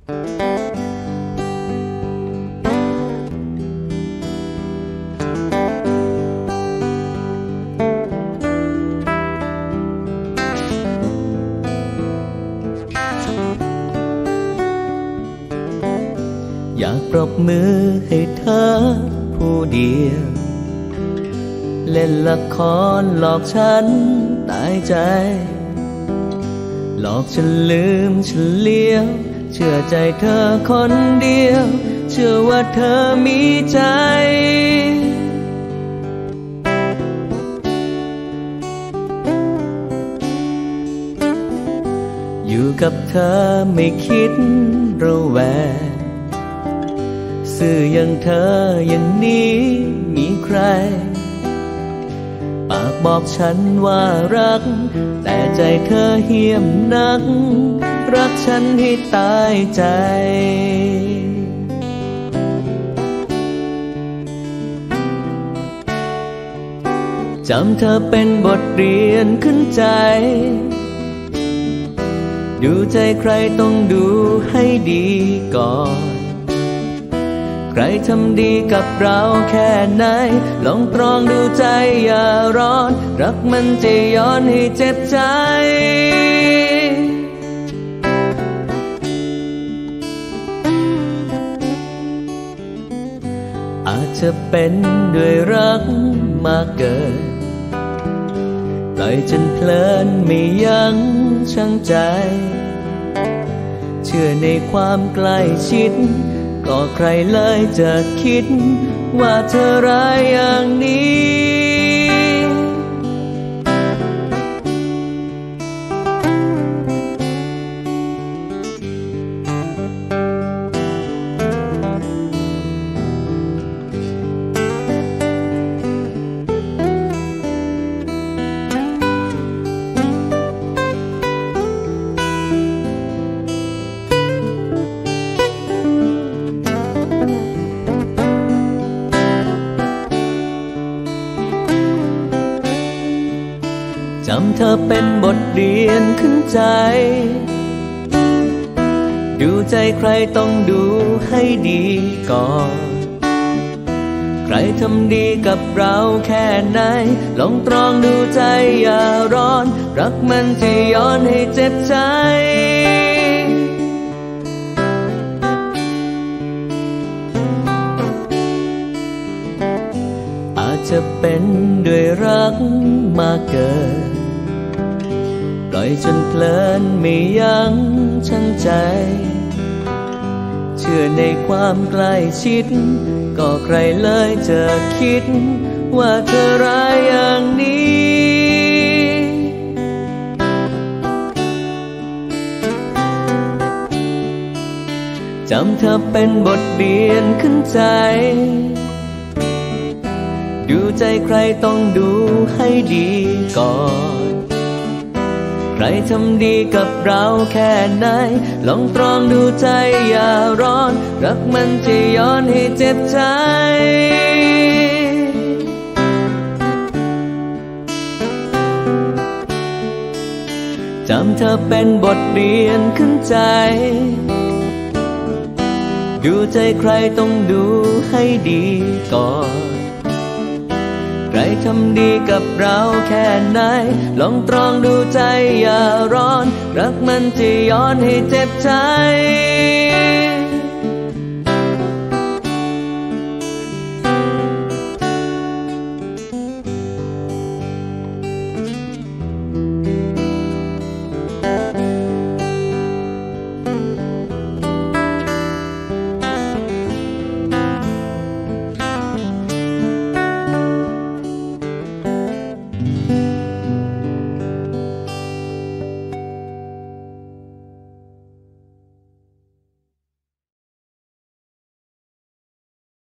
อยากปรบมือให้เธอผู้เดียว เล่นละครหลอกฉันตายใจ หลอกฉันลืมฉันเลี้ยว เชื่อใจเธอคนเดียว เชื่อว่าเธอมีใจอยู่กับเธอไม่คิดระแวงซื่ออย่างเธออย่างนี้มีใคร ปากบอกฉันว่ารัก แต่ใจเธอเหี่ยมนัก รักฉันให้ตายใจจำเธอเป็นบทเรียนขึ้นใจ ดูใจใครต้องดูให้ดีก่อน ใครทำดีกับเราแค่ไหน ลองตรองดูใจอย่าร้อน รักมันจะย้อนให้เจ็บใจ อาจจะเป็นด้วยรักมาเกิดปล่อยจนเพลินไม่ยั้งชั่งใจ เชื่อในความใกล้ชิด ก็ใครเลยจะคิด ว่าเธอร้ายอย่างนี้ จำเธอเป็นบทเรียนขึ้นใจ ดูใจใครต้องดูให้ดีก่อน ใครทำดีกับเราแค่ไหน ลองตรองดูใจอย่าร้อน รักมันจะย้อนให้เจ็บใจ จะเป็นด้วยรักมาเกินปล่อยจนเพลินไม่ยั้งชั่งใจ เชื่อในความใกล้ชิด ก็ใครเลยจะคิด ว่าเธอร้ายอย่างนี้จำเธอเป็นบทเรียนขึ้นใจ ใจใครต้องดูให้ดีก่อน ใครทำดีกับเราแค่ไหน ลองตรองดูใจอย่าร้อน รักมันจะย้อนให้เจ็บใจจำเธอเป็นบทเรียนขึ้นใจ ดูใจใครต้องดูให้ดีก่อน ใครทำดีกับเราแค่ไหน ลองตรองดูใจอย่าร้อน รักมันจะย้อนให้เจ็บใจ